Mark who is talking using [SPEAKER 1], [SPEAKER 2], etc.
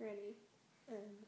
[SPEAKER 1] ready, and um,